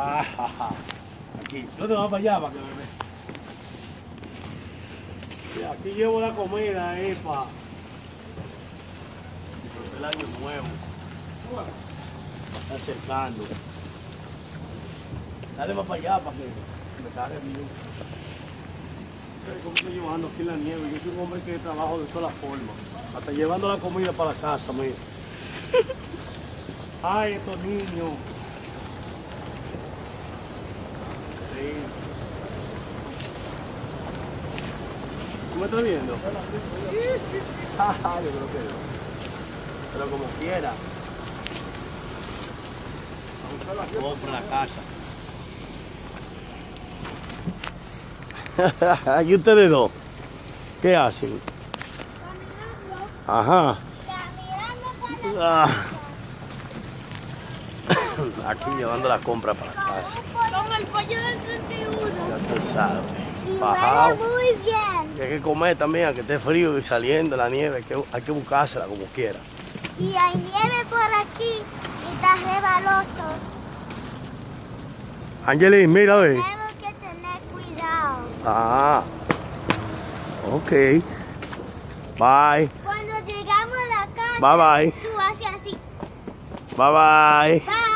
Ah, Aquí, yo te voy para allá para que me. Aquí llevo la comida, eh, para el año nuevo. Está acercando. Dale más para allá para que me cargue bien. ¿Cómo estoy llevando aquí en la nieve? Yo soy un hombre que trabajo de todas formas. Hasta llevando la comida para la casa, mira. Ay, estos niños. ¿Tú me estás viendo? Ajá, yo creo que no. Pero como quiera. Compra la casa. ¿Y ustedes dos? ¿Qué hacen? Ajá. Caminando Ah. Aquí llevando la compra para la casa. Con el pollo del 31. Ya tú sabes. Y Bajado. muy bien. Y hay que comer también, aunque esté frío y saliendo la nieve, hay que, hay que buscársela como quiera. Y hay nieve por aquí y está rebaloso. Angelín, mira, ve. Tenemos que tener cuidado. Ah. Ok. Bye. Cuando llegamos a la casa, Bye bye. tú haces así. Bye bye. Bye.